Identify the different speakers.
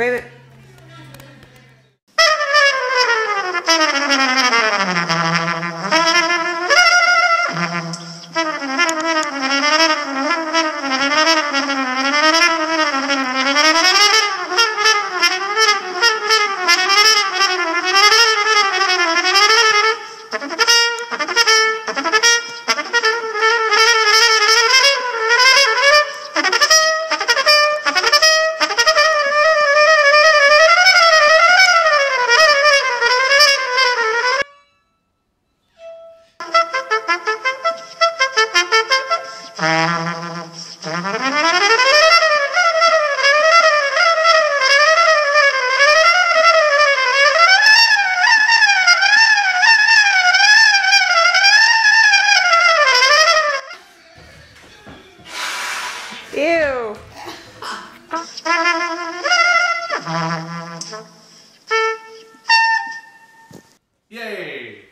Speaker 1: Wait. Ew.
Speaker 2: Yay!